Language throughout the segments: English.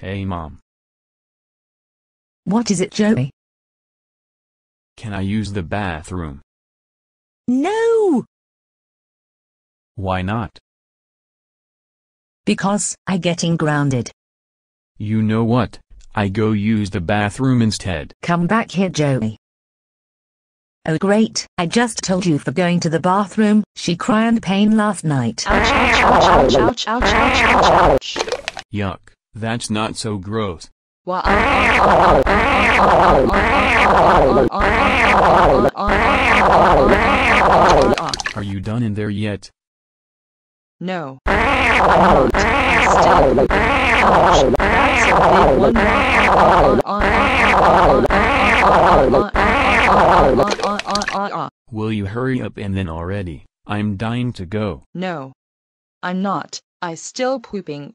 Hey mom, What is it, Joey? can I use the bathroom? No! Why not? Because I getting grounded. You know what? I go use the bathroom instead. Come back here, Joey. Oh great, I just told you for going to the bathroom, she cried in pain last night. Ouch, ouch, ouch, ouch, ouch, ouch, ouch, ouch, ouch. Yuck, that's not so gross. Are you done in there yet? No. I'm not. I'm still. Ouch. That's a big one. Will you hurry up and then already? I'm dying to go. No. I'm not. I still pooping.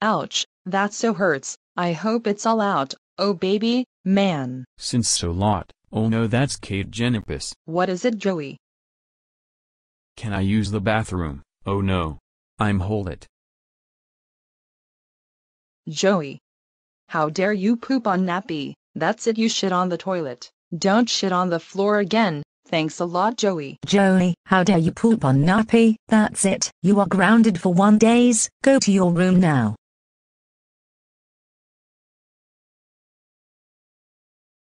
Ouch, that so hurts. I hope it's all out. Oh baby, man. Since so lot. Oh no, that's Kate Genopus. What is it, Joey? Can I use the bathroom? Oh no. I'm hold it. Joey. How dare you poop on nappy? That's it, you shit on the toilet. Don't shit on the floor again. Thanks a lot, Joey. Joey, how dare you poop on nappy? That's it, you are grounded for one days, go to your room now.